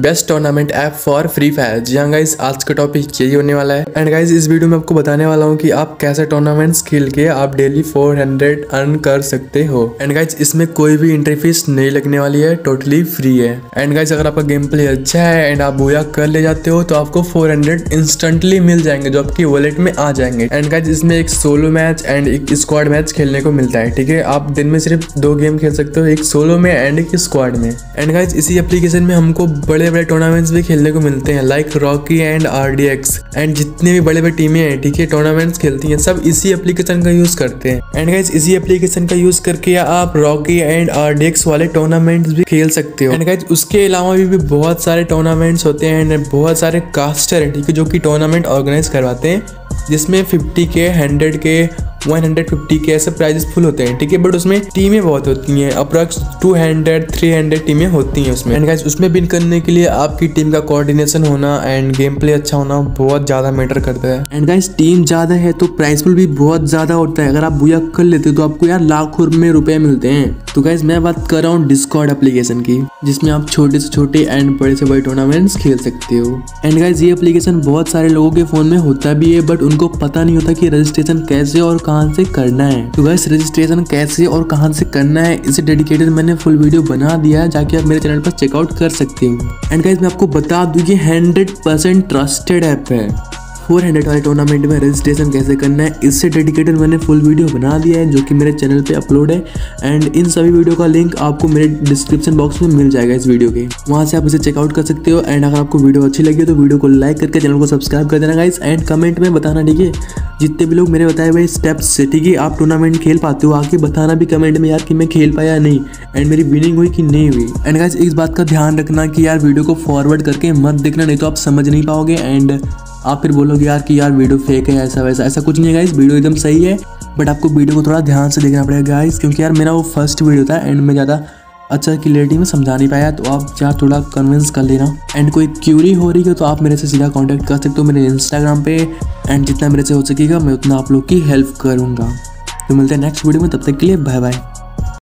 Best tournament app for free fire जी हाँ guys आज का टॉपिक यही होने वाला है। एंड गाइज़ इस वीडियो में आपको बताने वाला हूँ कि आप कैसे टूर्नामेंट्स खेल के आप डेली 400 अर्न कर सकते हो। एंड गाइज़ इसमें कोई भी एंट्री फ़ीस नहीं लगने वाली है टोटली फ्री है। एंड गाइज़ अगर आपका गेम प्ले अच्छा है एंड आप बोया कर ले जाते हो तो आपको 400 इंस्टेंटली मिल जाएँगे, जो आपकी वॉलेट में आ जाएँगे। एंड गाइज़ इसमें एक सोलो मैच एंड एक स्क्वाड मैच खेलने को मिलता है, ठीक है? आप दिन में सिर्फ़ दो गेम खेल सकते हो, एक सोलो में एंड एक स्क्वाड में। एंड गाइज़ इसी एप्लीकेशन में हमको बड़े बड़े बड़े टूर्नामेंट्स भी खेलने को मिलते हैं लाइक रॉकी एंड आर एंड जितने भी बड़े बड़े टीमें हैं ठीक है टूर्नामेंट्स खेलती हैं सब इसी एप्लीकेशन का यूज़ करते हैं। एंड गाइज़ इसी एप्लीकेशन का यूज़ करके आप रॉकी एंड आर वाले टूर्नामेंट्स भी खेल सकते हो। एंड गाइज़ उसके अलावा भी, भी बहुत सारे टूर्नामेंट्स होते हैं एंड बहुत सारे कास्टर हैं ठीक है जो कि टूर्नामेंट ऑर्गेनाइज करवाते हैं जिसमें फिफ्टी के हंड्रेड के 150 के ऐसे प्राइजेस फुल होते हैं, ठीक है? बट उसमें टीमें बहुत होती हैं अप्रॉक्स 200 300 टीमें होती हैं उसमें। एंड गाइस उसमें बिन करने के लिए आपकी टीम का कोऑर्डिनेशन होना एंड गेम प्ले अच्छा होना बहुत ज़्यादा मैटर करता है। एंड गाइस टीम ज़्यादा है तो प्राइस पुल भी बहुत ज़्यादा होता है। अगर आप बुया कर लेते हो तो आपको यार लाखों में रुपए मिलते हैं। तो गाइज़ मैं बात कर रहा हूँ डिस्कॉर्ड एप्लीकेशन की, जिसमें आप छोटे से छोटे एंड बड़े से बड़े टूर्नामेंट्स खेल सकते हो। एंड गाइज़ ये एप्लीकेशन बहुत सारे लोगों के फ़ोन में होता भी है बट उनको पता नहीं होता कि रजिस्ट्रेशन कैसे और कहाँ से करना है? तो गाइज़ रजिस्ट्रेशन कैसे और कहाँ से करना है? इसे डेडिकेटेड मैंने फुल वीडियो बना दिया है, जाके आप मेरे चैनल पर चेकआउट कर सकते हो। एंड गाइज़ मैं आपको बता दूँ, ये हंड्रेड परसेंट ट्रस्टेड ऐप है। फोर हंड्रेड वाले टूर्नामेंट में रजिस्ट्रेशन कैसे करना है, इससे डेडिकेटेड मैंने फुल वीडियो बना दिया है, जो कि मेरे चैनल पे अपलोड है। एंड इन सभी वीडियो का लिंक आपको मेरे डिस्क्रिप्शन बॉक्स में मिल जाएगा इस वीडियो के। वहाँ से आप इसे चेकआउट कर सकते हो। एंड अगर आपको वीडियो अच्छी लगी तो वीडियो को लाइक करके चैनल को सब्सक्राइब कर देना गाइस एंड कमेंट में बताना ठीक है जितने भी लोग मेरे बताए हुए स्टेप्स से ठीक है आप टूर्नामेंट खेल पाते हो। आके बताना भी कमेंट में यार कि मैं खेल पाया नहीं। एंड मेरी विनिंग हुई कि नहीं हुई। एंड गाइस इस बात का ध्यान रखना कि यार वीडियो को फॉरवर्ड करके मत देखना, नहीं तो आप समझ नहीं पाओगे। एंड आप फिर बोलोगे यार कि यार वीडियो फेक है, ऐसा वैसा। ऐसा कुछ नहीं है गाइस वीडियो एकदम सही है। बट आपको वीडियो को थोड़ा ध्यान से देखना पड़ेगा गाइस क्योंकि यार मेरा वो फ़र्स्ट वीडियो था। एंड में ज़्यादा अच्छा क्लियरिटी में समझा नहीं पाया तो आप चाहे थोड़ा कन्विंस कर लेना। एंड कोई क्यूरी हो रही है तो आप मेरे से सीधा कांटेक्ट कर सकते हो मेरे इंस्टाग्राम पे। एंड जितना मेरे से हो सकेगा, मैं उतना आप लोग की हेल्प करूँगा। तो मिलते हैं नेक्स्ट वीडियो में, तब तक के लिए बाय बाय